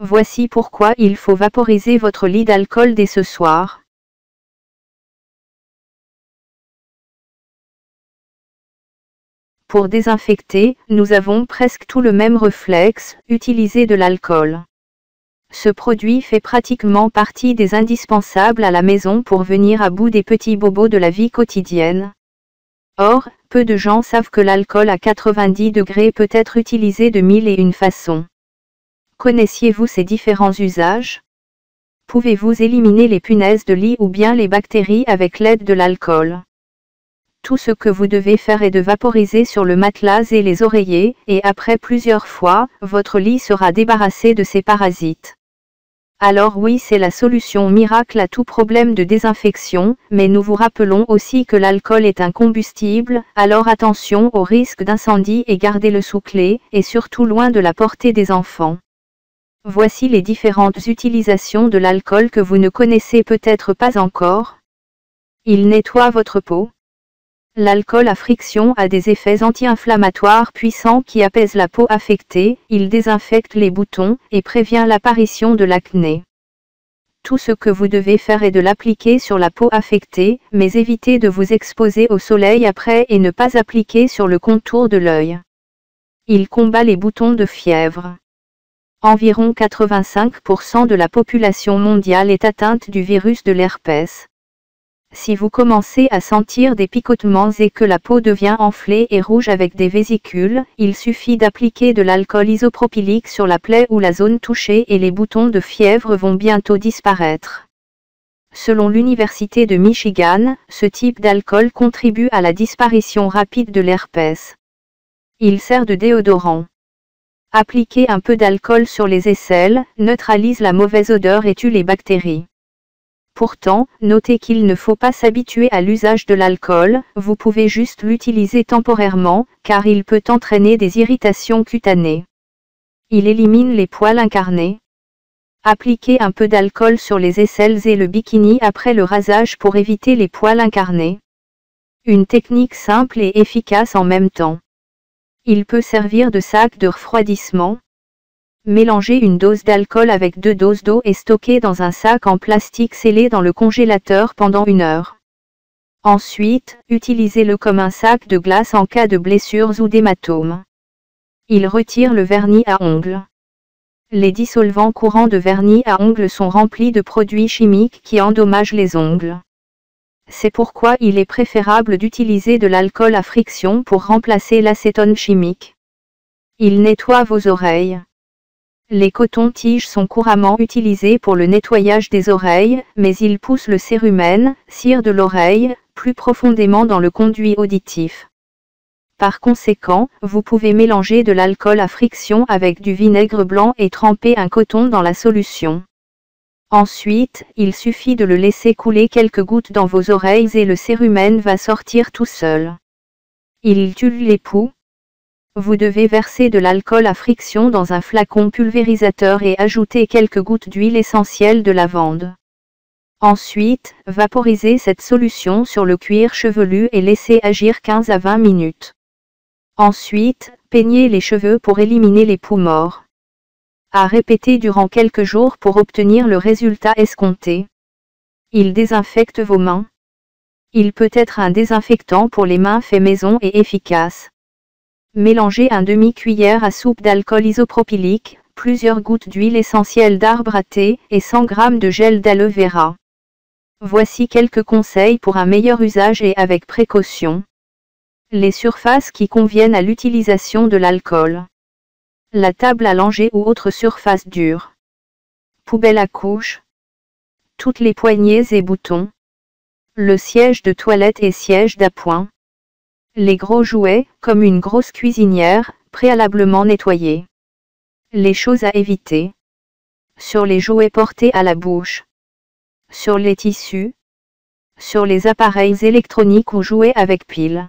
Voici pourquoi il faut vaporiser votre lit d'alcool dès ce soir. Pour désinfecter, nous avons presque tout le même réflexe, utiliser de l'alcool. Ce produit fait pratiquement partie des indispensables à la maison pour venir à bout des petits bobos de la vie quotidienne. Or, peu de gens savent que l'alcool à 90 degrés peut être utilisé de mille et une façons. Connaissiez-vous ces différents usages? Pouvez-vous éliminer les punaises de lit ou bien les bactéries avec l'aide de l'alcool? Tout ce que vous devez faire est de vaporiser sur le matelas et les oreillers, et après plusieurs fois, votre lit sera débarrassé de ces parasites. Alors oui, c'est la solution miracle à tout problème de désinfection, mais nous vous rappelons aussi que l'alcool est un combustible, alors attention au risque d'incendie et gardez-le sous clé, et surtout loin de la portée des enfants. Voici les différentes utilisations de l'alcool que vous ne connaissez peut-être pas encore. Il nettoie votre peau, L'alcool à friction a des effets anti-inflammatoires puissants qui apaisent la peau affectée, il désinfecte les boutons et prévient l'apparition de l'acné. Tout ce que vous devez faire est de l'appliquer sur la peau affectée, mais évitez de vous exposer au soleil après et ne pas appliquer sur le contour de l'œil. Il combat les boutons de fièvre. Environ 85% de la population mondiale est atteinte du virus de l'herpès. Si vous commencez à sentir des picotements et que la peau devient enflée et rouge avec des vésicules, il suffit d'appliquer de l'alcool isopropylique sur la plaie ou la zone touchée et les boutons de fièvre vont bientôt disparaître. Selon l'Université de Michigan, ce type d'alcool contribue à la disparition rapide de l'herpès. Il sert de déodorant. Appliquer un peu d'alcool sur les aisselles, neutralise la mauvaise odeur et tue les bactéries. Pourtant, notez qu'il ne faut pas s'habituer à l'usage de l'alcool, vous pouvez juste l'utiliser temporairement, car il peut entraîner des irritations cutanées. Il élimine les poils incarnés. Appliquez un peu d'alcool sur les aisselles et le bikini après le rasage pour éviter les poils incarnés. Une technique simple et efficace en même temps. Il peut servir de sac de refroidissement, Mélangez une dose d'alcool avec deux doses d'eau et stockez dans un sac en plastique scellé dans le congélateur pendant une heure. Ensuite, utilisez-le comme un sac de glace en cas de blessures ou d'hématomes. Il retire le vernis à ongles. Les dissolvants courants de vernis à ongles sont remplis de produits chimiques qui endommagent les ongles. C'est pourquoi il est préférable d'utiliser de l'alcool à friction pour remplacer l'acétone chimique. Il nettoie vos oreilles. Les cotons-tiges sont couramment utilisés pour le nettoyage des oreilles, mais ils poussent le cérumen, cire de l'oreille, plus profondément dans le conduit auditif. Par conséquent, vous pouvez mélanger de l'alcool à friction avec du vinaigre blanc et tremper un coton dans la solution. Ensuite, il suffit de le laisser couler quelques gouttes dans vos oreilles et le cérumen va sortir tout seul. Il tue les poux, vous devez verser de l'alcool à friction dans un flacon pulvérisateur et ajouter quelques gouttes d'huile essentielle de lavande. Ensuite, vaporisez cette solution sur le cuir chevelu et laissez agir 15 à 20 minutes. Ensuite, peignez les cheveux pour éliminer les poux morts. À répéter durant quelques jours pour obtenir le résultat escompté. Il désinfecte vos mains. Il peut être un désinfectant pour les mains fait maison et efficace. Mélangez un demi-cuillère à soupe d'alcool isopropylique, plusieurs gouttes d'huile essentielle d'arbre à thé et 100 g de gel d'aloe vera. Voici quelques conseils pour un meilleur usage et avec précaution. Les surfaces qui conviennent à l'utilisation de l'alcool. La table à langer ou autre surface dure. Poubelle à couche. Toutes les poignées et boutons. Le siège de toilette et siège d'appoint. Les gros jouets, comme une grosse cuisinière, préalablement nettoyée. Les choses à éviter. Sur les jouets portés à la bouche. Sur les tissus. Sur les appareils électroniques ou jouets avec pile.